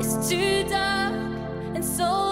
It's too dark and so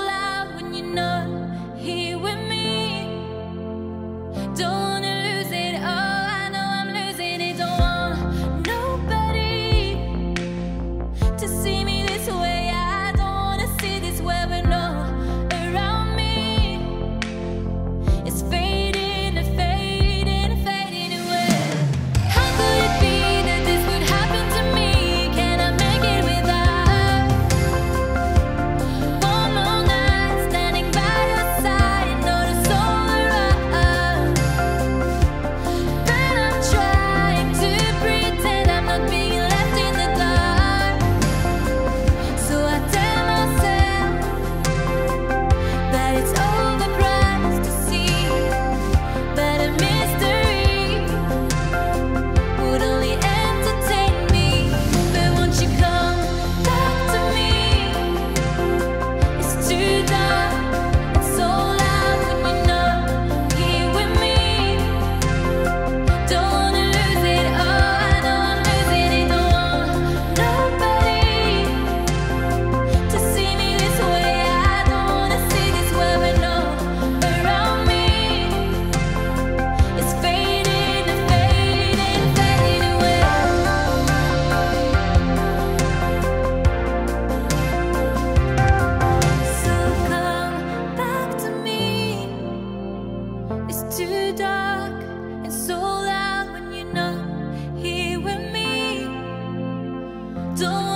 Don't